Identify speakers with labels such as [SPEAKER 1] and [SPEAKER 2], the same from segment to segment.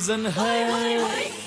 [SPEAKER 1] reason hey.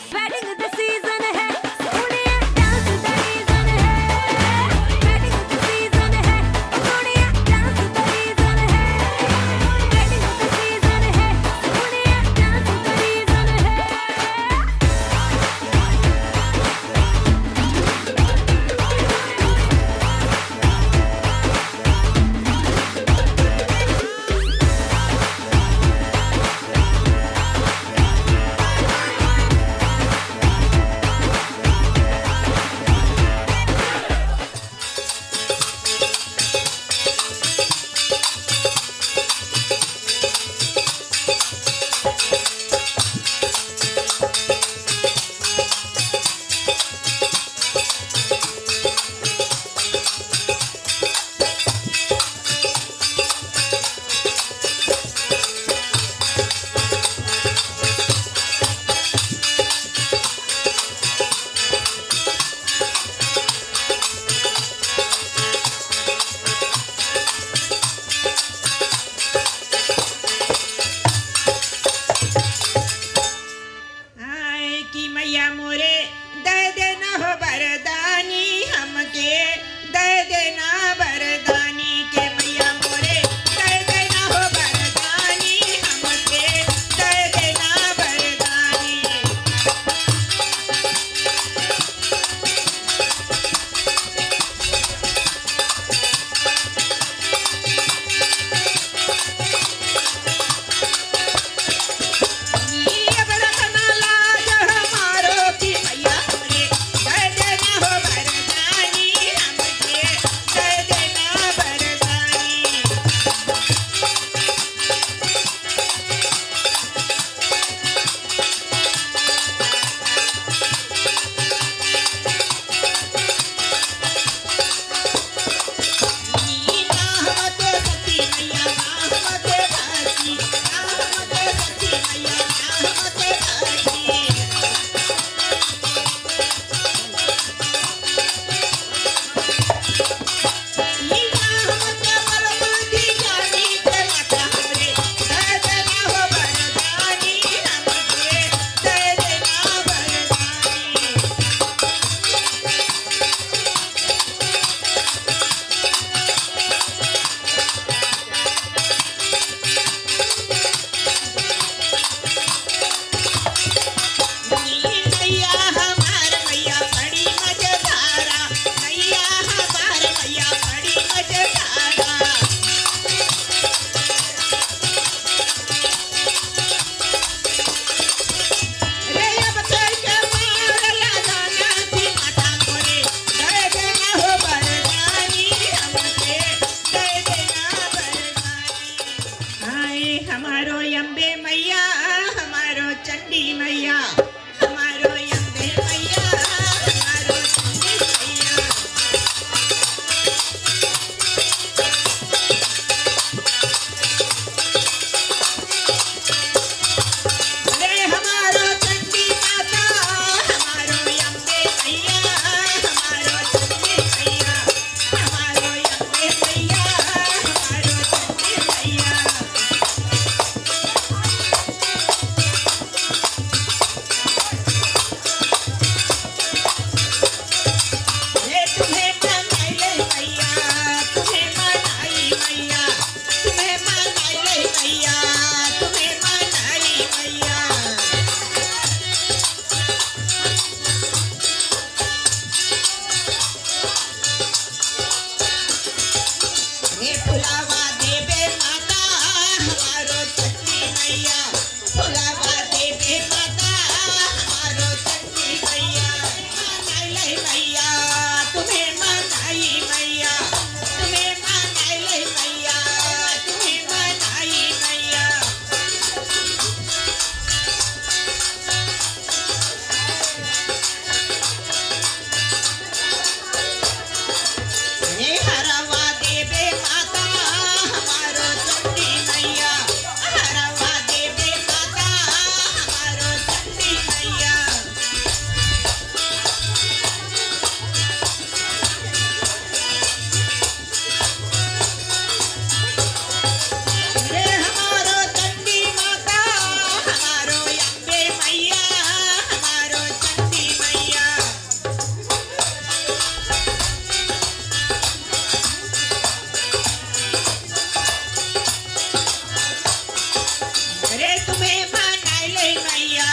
[SPEAKER 1] तुम्हें मनाई ले मैया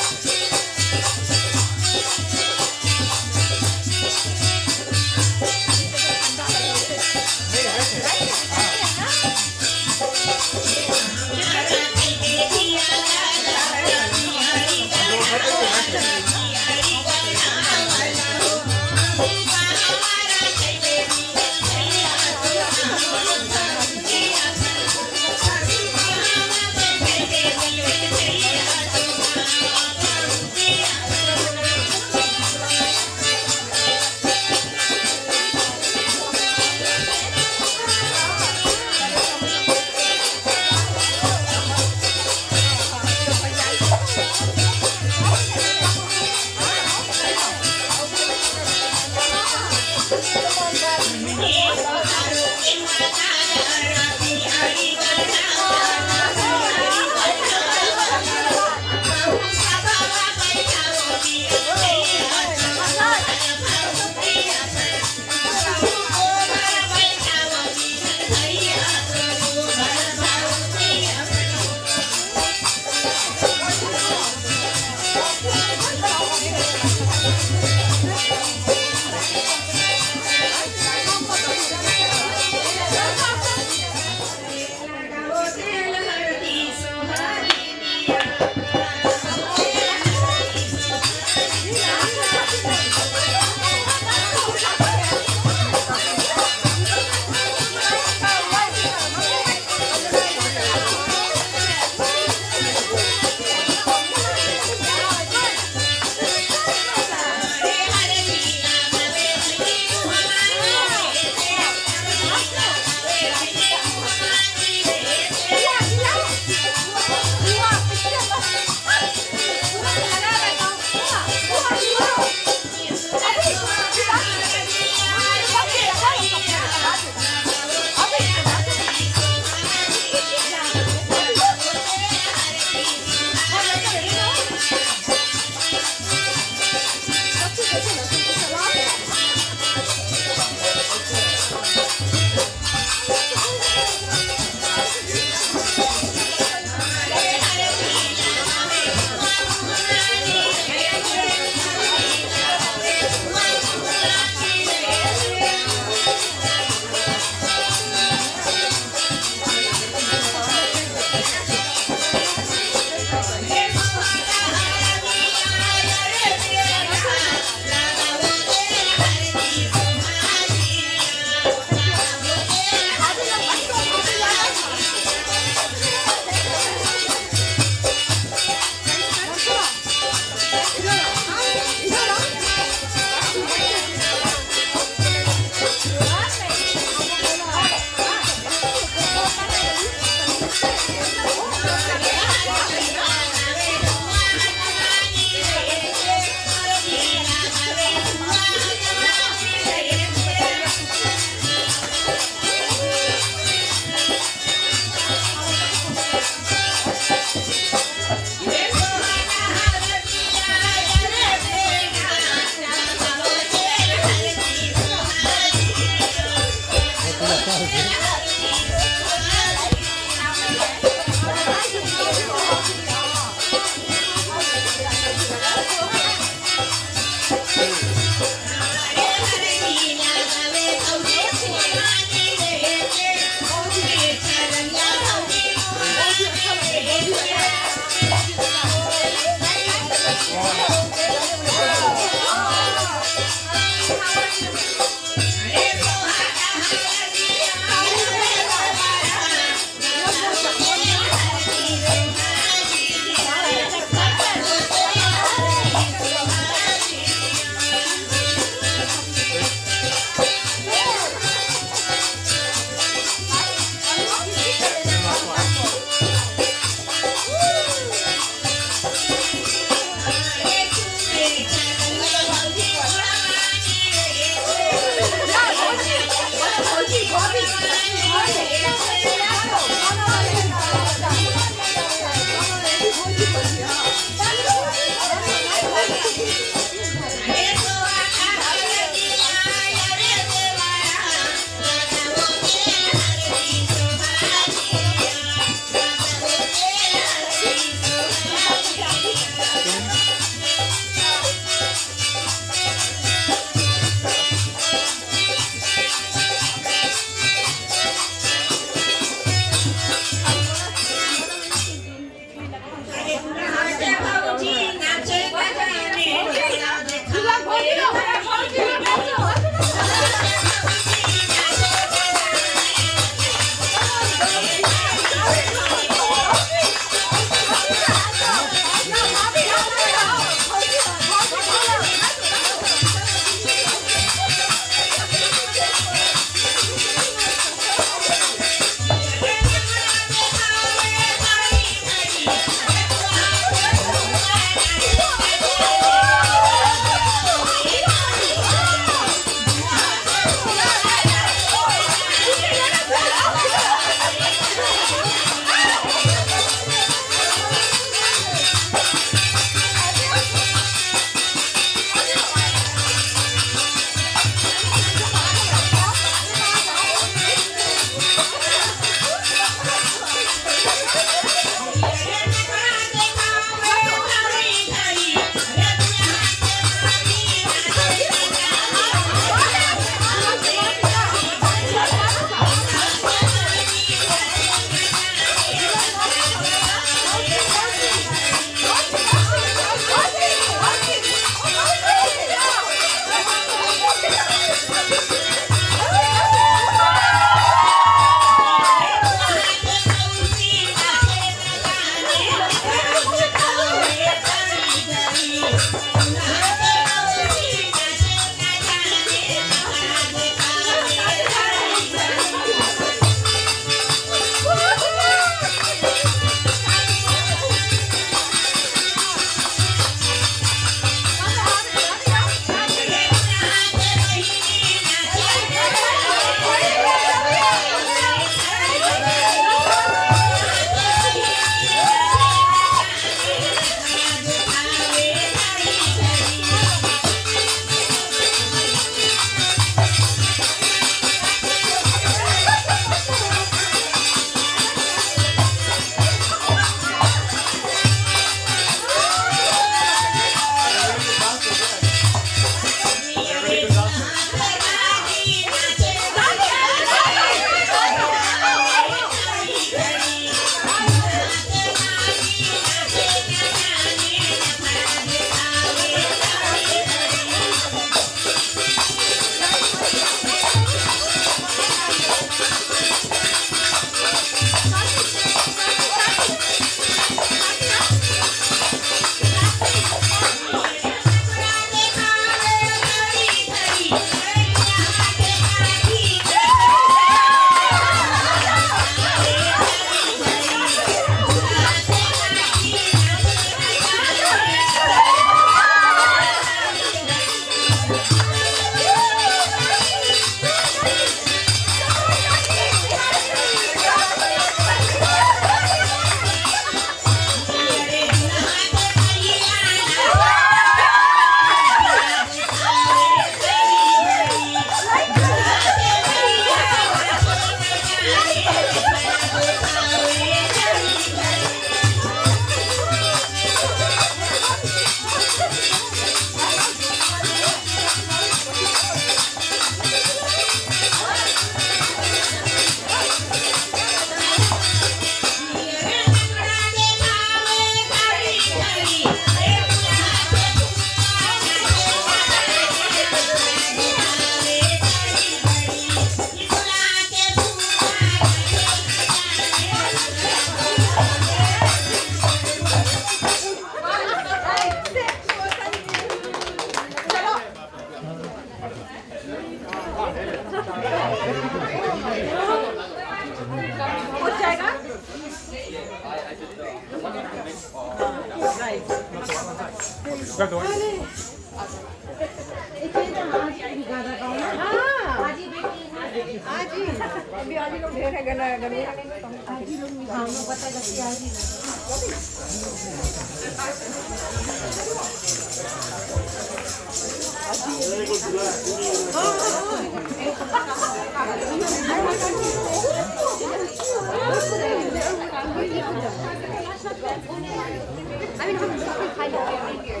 [SPEAKER 1] I mean, I'm just really kind of here.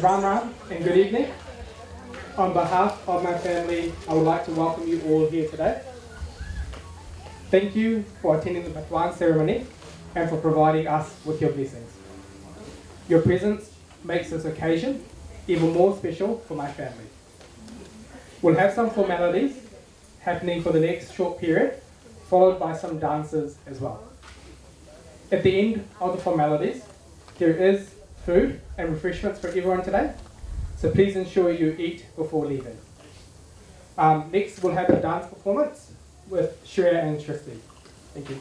[SPEAKER 1] Ram Ram and good evening. On behalf of my family, I would like to welcome you all here today. Thank you for attending the Bhatwaan ceremony and for providing us with your blessings. Your presence makes this occasion even more special for my family. We'll have some formalities happening for the next short period, followed by some dances as well. At the end of the formalities, there is food and refreshments for everyone today, so please ensure you eat before leaving. Um, next, we'll have a dance performance with Shreya and Tristy. Thank you.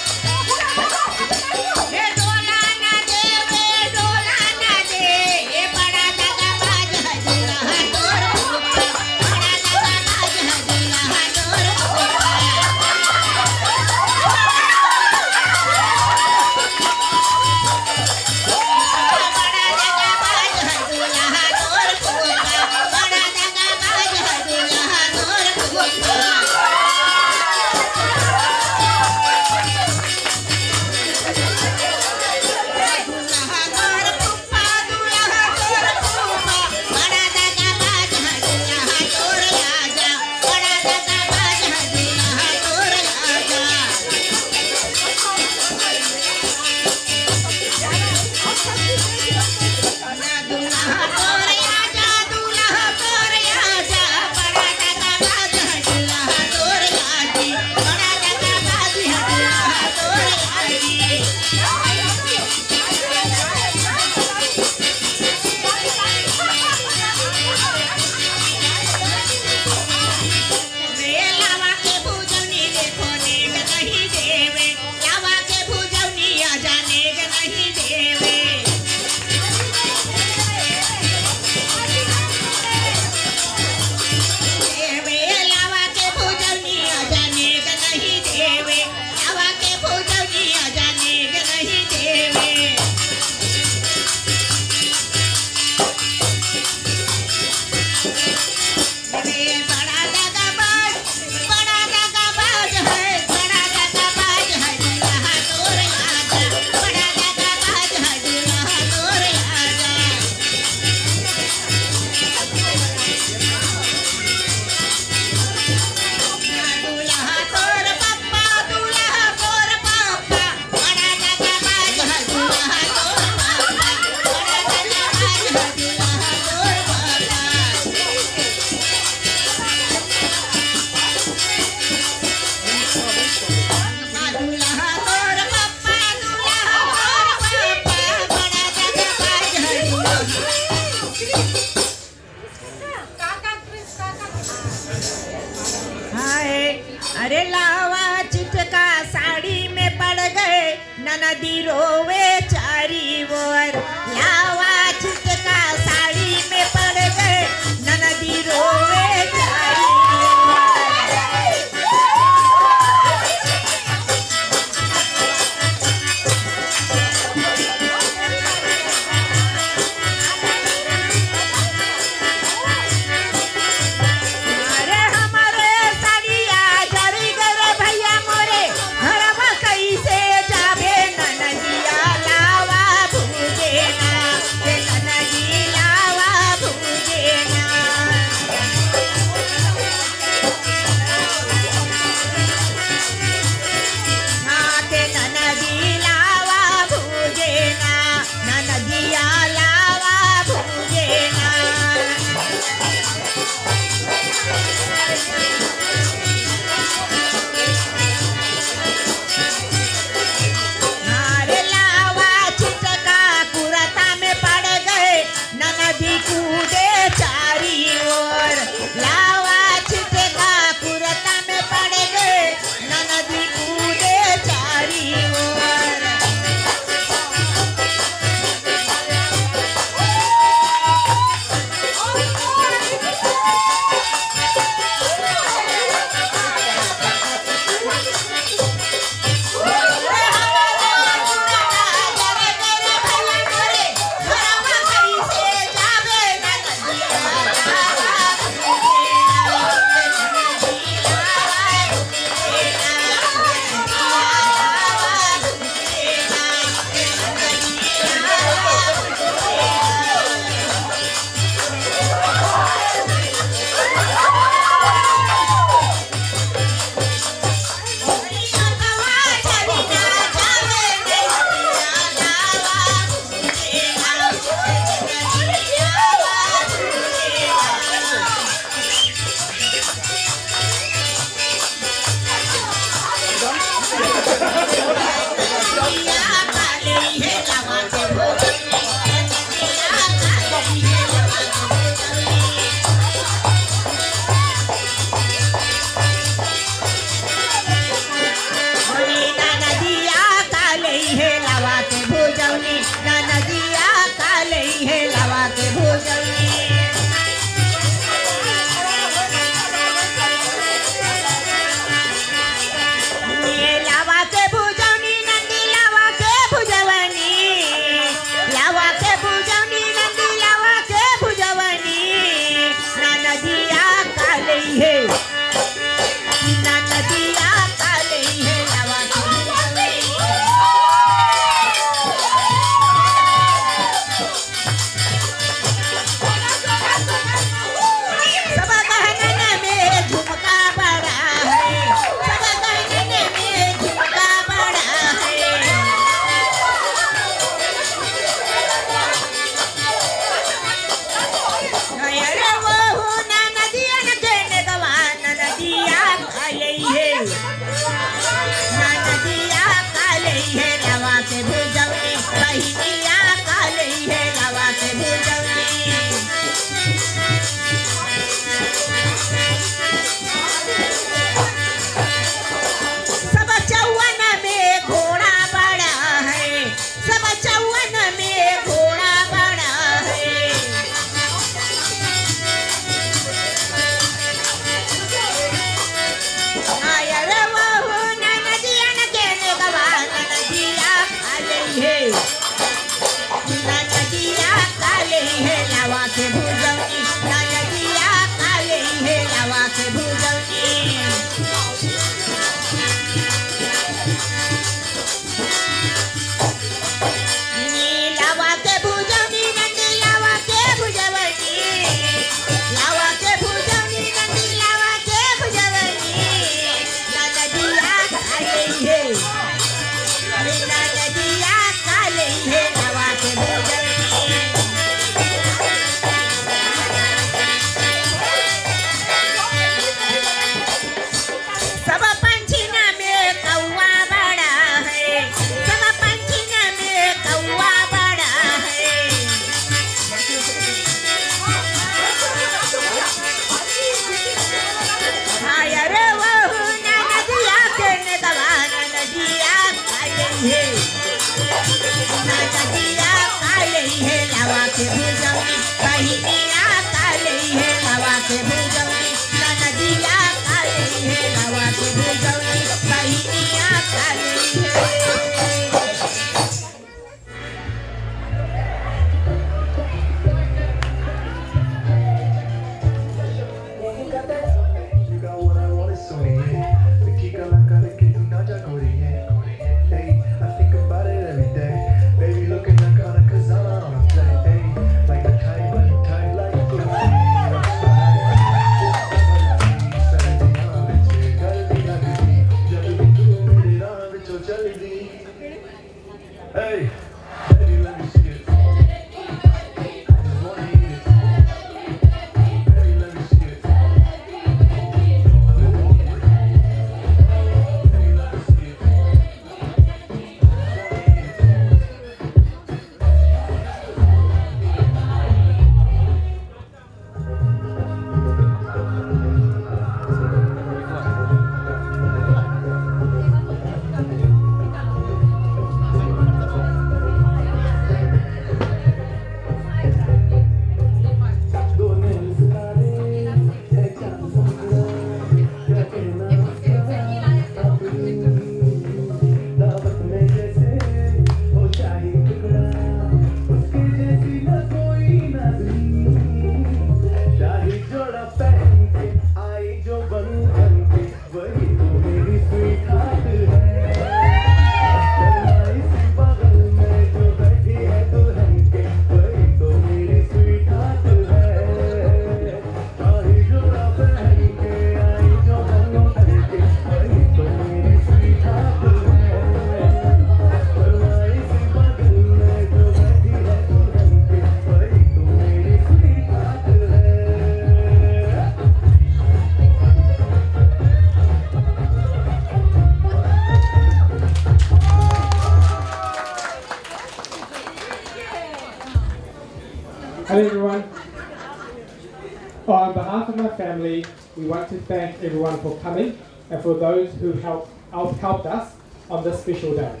[SPEAKER 2] My family, we want to thank everyone for coming and for those who helped, helped us on this special day.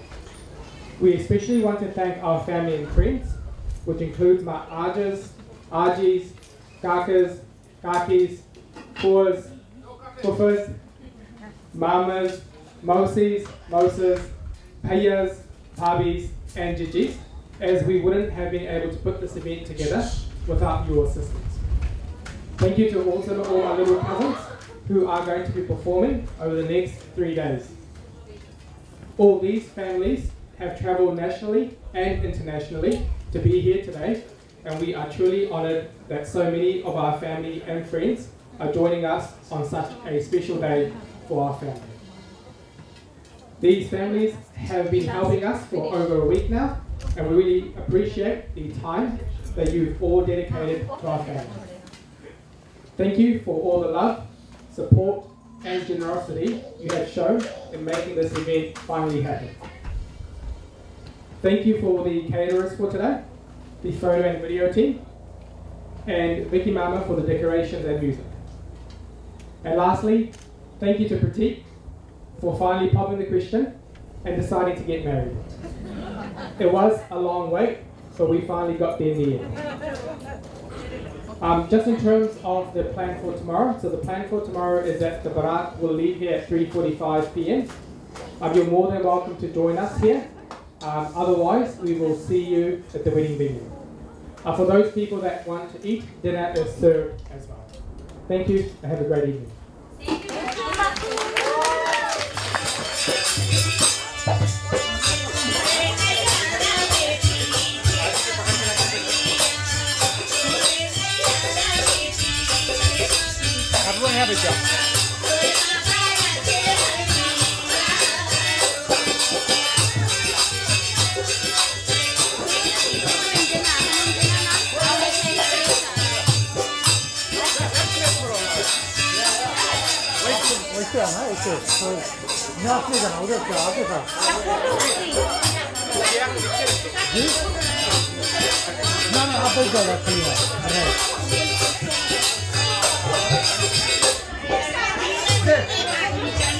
[SPEAKER 2] We especially want to thank our family and friends, which includes my Arjas, Arjis, Kakas, Kakis, Poors, Puffers, Mamas, Moses, Moses, Payas, Pabis, and Jijis, as we wouldn't have been able to put this event together without your assistance. Thank you to also all our little cousins who are going to be performing over the next three days. All these families have travelled nationally and internationally to be here today, and we are truly honoured that so many of our family and friends are joining us on such a special day for our family. These families have been helping us for over a week now, and we really appreciate the time that you've all dedicated to our family. Thank you for all the love, support, and generosity you have shown in making this event finally happen. Thank you for the caterers for today, the photo and video team, and Vicky Mama for the decorations and music. And lastly, thank you to Prateek for finally popping the question and deciding to get married. It was a long wait, but we finally got there in the end. Um, just in terms of the plan for tomorrow, so the plan for tomorrow is that the Baraat will leave here at 3.45 p.m. Um, you're more than welcome to join us here. Um, otherwise, we will see you at the wedding venue. Uh, for those people that want to eat, dinner is served as well. Thank you and have a great evening.
[SPEAKER 3] बढ़िया बेचा
[SPEAKER 1] वैसे
[SPEAKER 3] ना ना आप बैठ
[SPEAKER 1] जाओ रखिएगा 对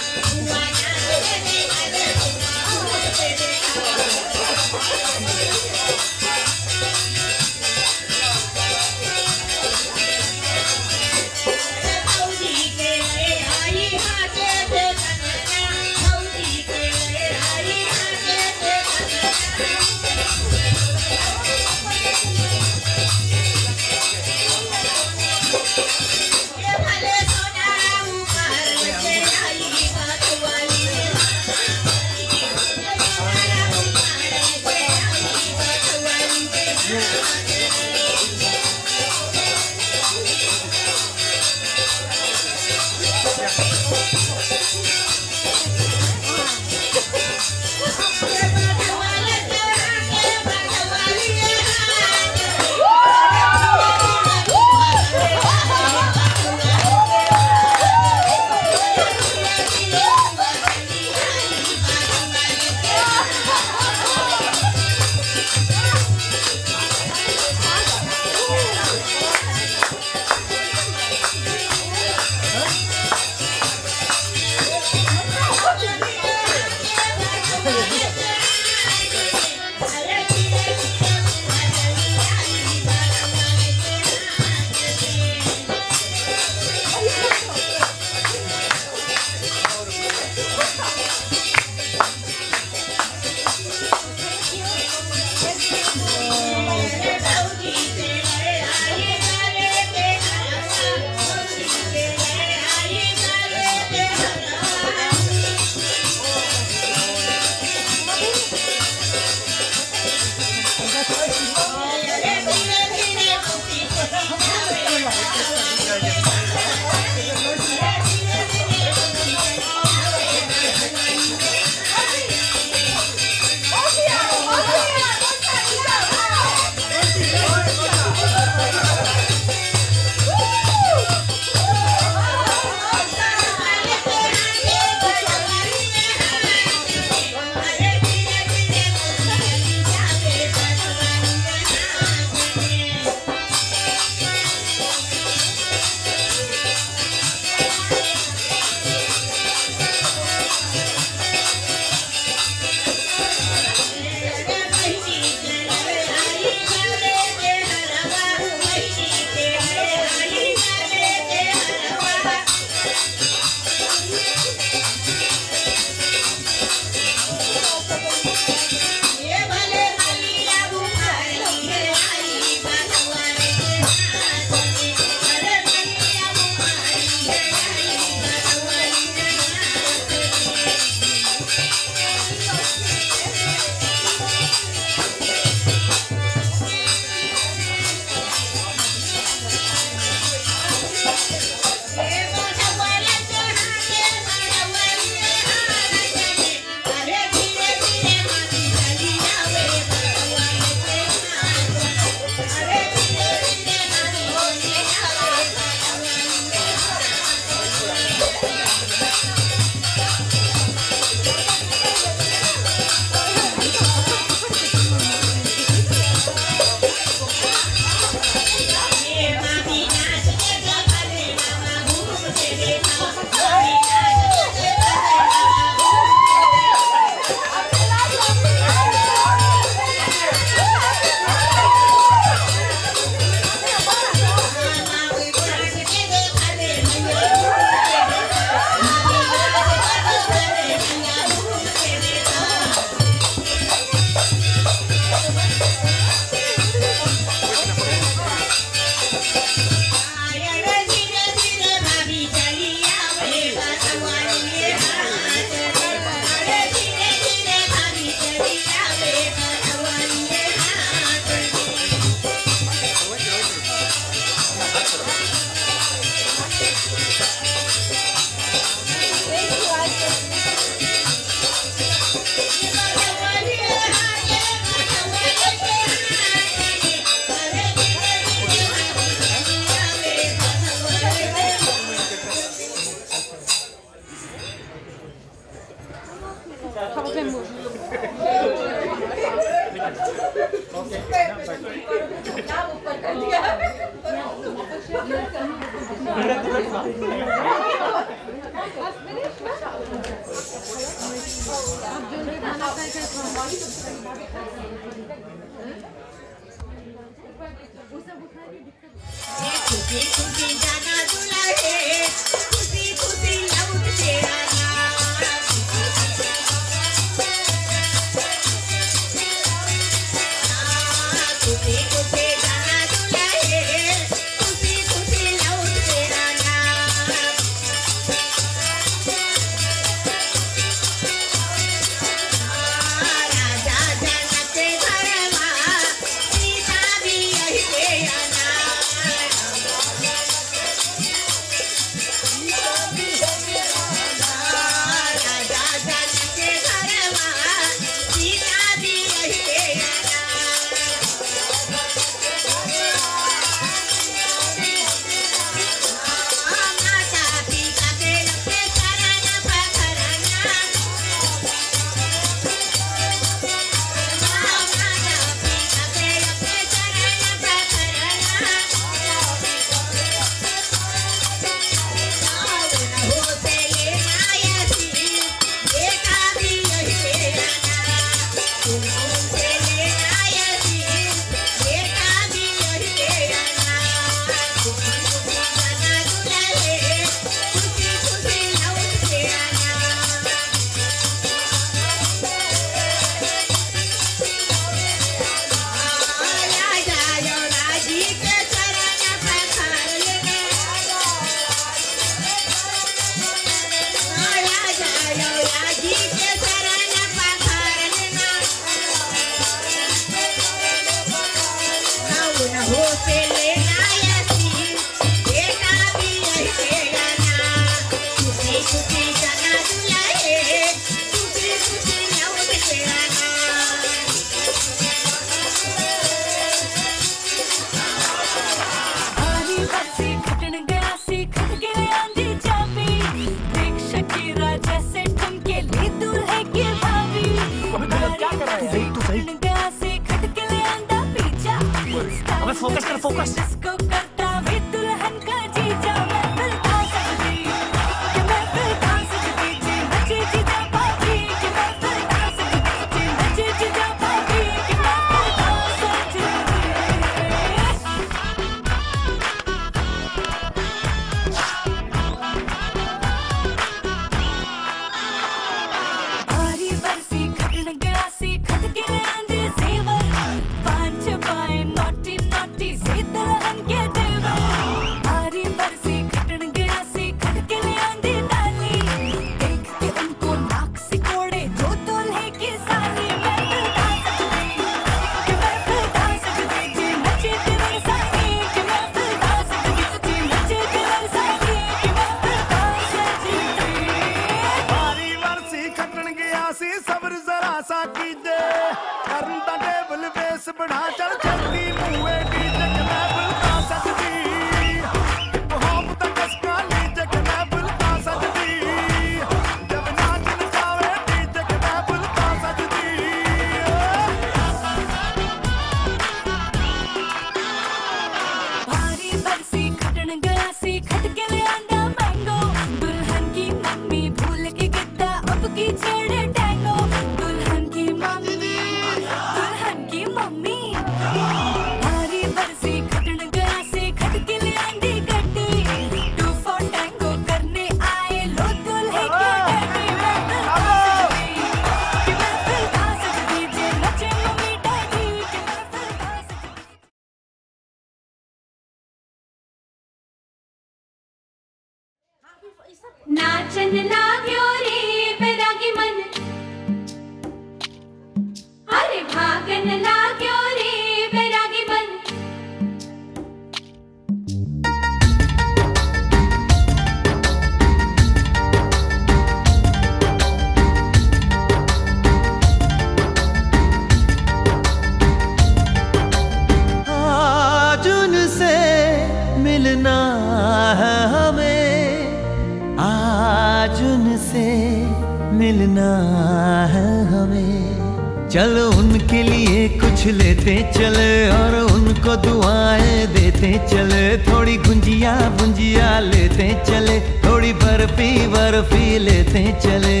[SPEAKER 1] चलो
[SPEAKER 4] उनके लिए कुछ लेते चले, और उनको दुआएँ देते चले। थोड़ी गुंजिया गुंजिया लेते चले, थोड़ी बर्फ़ी बर्फ़ी लेते चले।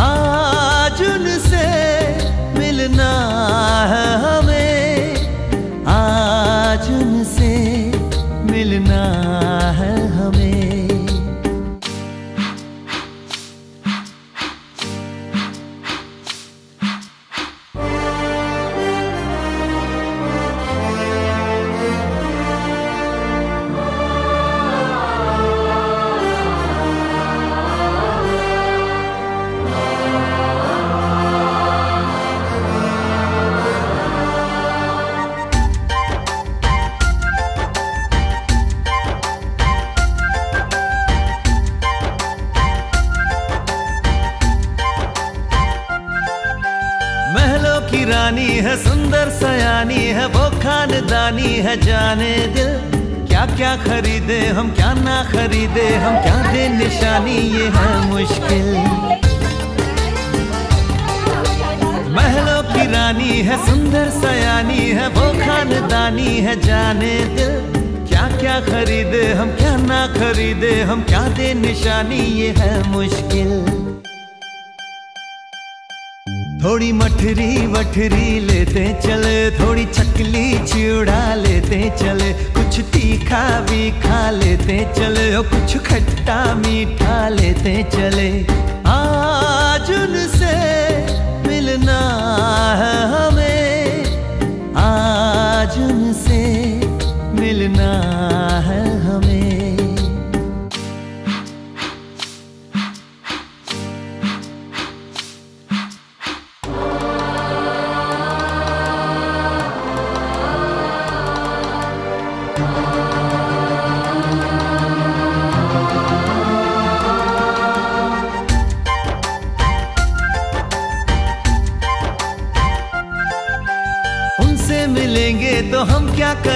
[SPEAKER 4] आज उनसे मिलना है हमें। क्या खरीदे, हम क्या ना खरीदे, हम क्या दे निशानी, ये है मुश्किल। महलों की रानी है, सुंदर सयानी है, वो खानदानी है, जाने दिल। क्या क्या खरीदे, हम क्या ना खरीदे, हम क्या दे निशानी, ये है मुश्किल। थोड़ी मठरी वठरी लेते चले, थोड़ी चकली चिड़ा लेते चले। कुछ तीखा भी खा लेते, चले और कुछ खट्टा मीठा लेते, चले। आज उनसे मिलना है हमें, आज उनसे मिलना है।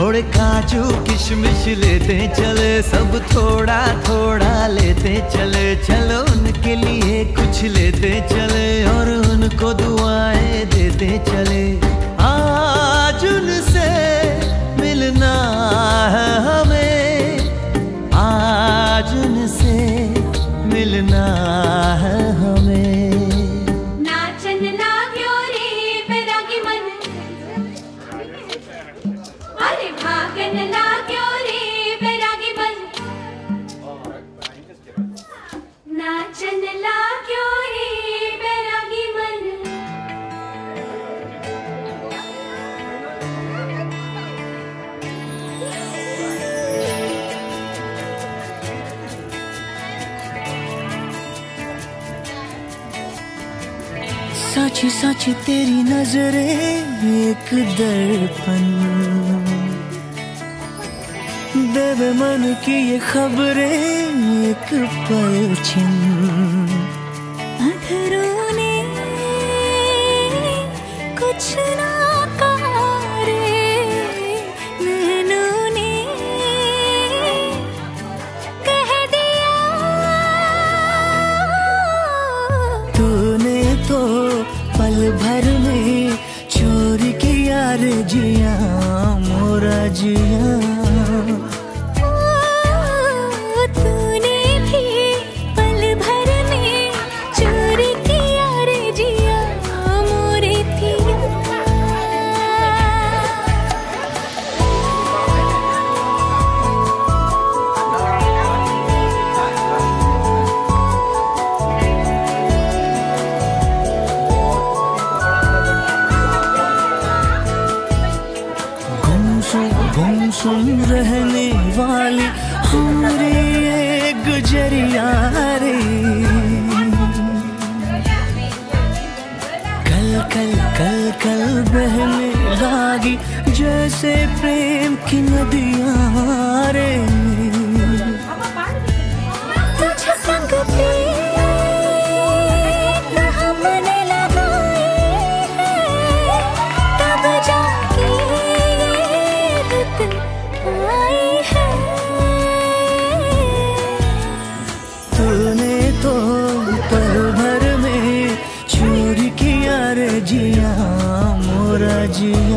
[SPEAKER 4] थोड़े काजू किशमिश लेते चले सब थोड़ा थोड़ा लेते चले, चलो उनके लिए कुछ लेते चले और उनको दुआएँ देते चले। आज उनसे मिलना है हमें। सच तेरी नजरे एक दर्पण। देवे मन की ये खबरें एक पलछिन
[SPEAKER 5] अधरों ने कुछ ना
[SPEAKER 4] जिया जिया
[SPEAKER 6] मोरा जिया